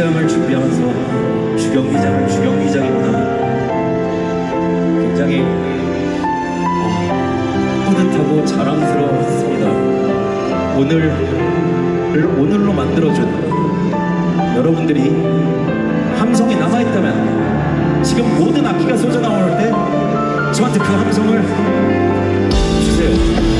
주경기장을 준비하면서 주경기장을 주경기장이구나 굉장히 어, 뿌듯하고 자랑스러웠습니다. 오늘을 오늘로 만들어준 여러분들이 함성이 남아있다면 지금 모든 악기가 쏟아 나올 때 저한테 그 함성을 주세요.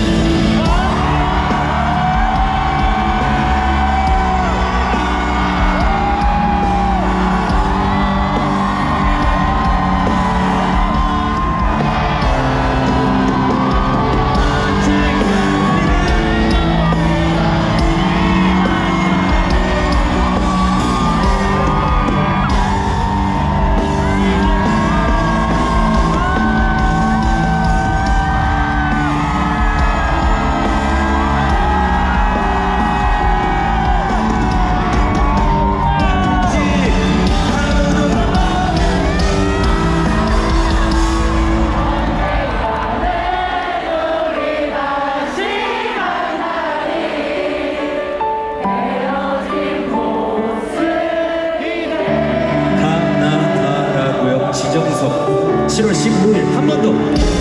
7월 15일 한 번 더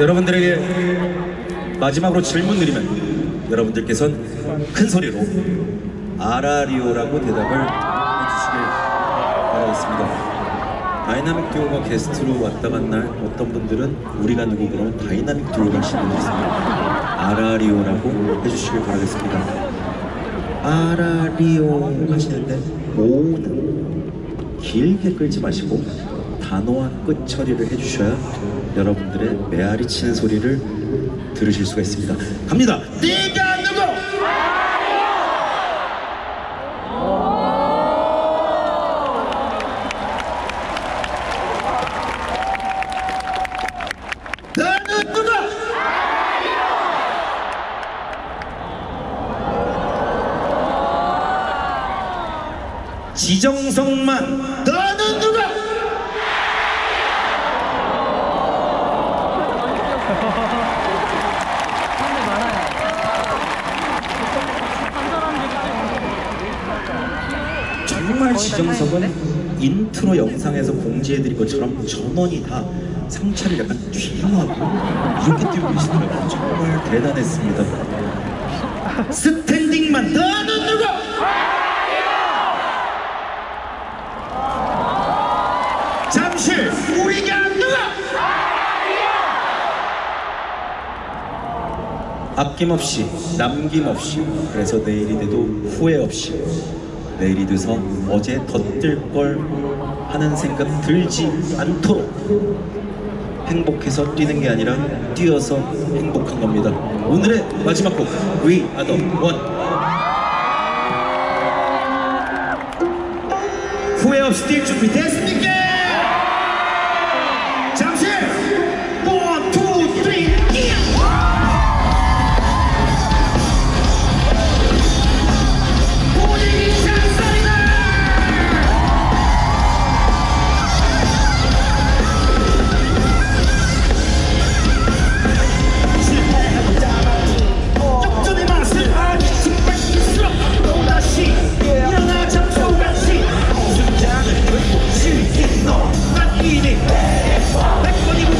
여러분들에게 마지막으로 질문 드리면 여러분들께서는 큰 소리로 아라리오라고 대답을 해주시길 바라겠습니다. 다이나믹 듀오가 게스트로 왔다 간 날 어떤 분들은 우리가 누구 그러면 다이나믹 듀오가 하시는 분이 있습니다. 아라리오라고 해주시길 바라겠습니다. 아라리오 하시는데 오는 길게 끌지 마시고 단호한 끝 처리를 해주셔야 여러분들의 메아리 치는 소리를 들으실 수가 있습니다. 갑니다. 네가 누구? 나는 누가? 지정성만 네, 나는 누가? 4월 지정석은 인트로 영상에서 공지해드린 것처럼 전원이 다 상차를 약간 뒤로 하고 이렇게 뛰고 계시더라고요. 정말 대단했습니다. 스탠딩만 너는 누가! 아낌없이 남김없이 그래서 내일이 돼도 후회 없이. 내일이 돼서 어제 덧뜰 걸 하는 생각 들지 않도록 행복해서 뛰는 게 아니라 뛰어서 행복한 겁니다. 오늘의 마지막 곡 We Are The One 후회 없이 뛸 준비 됐습니까? That's what he was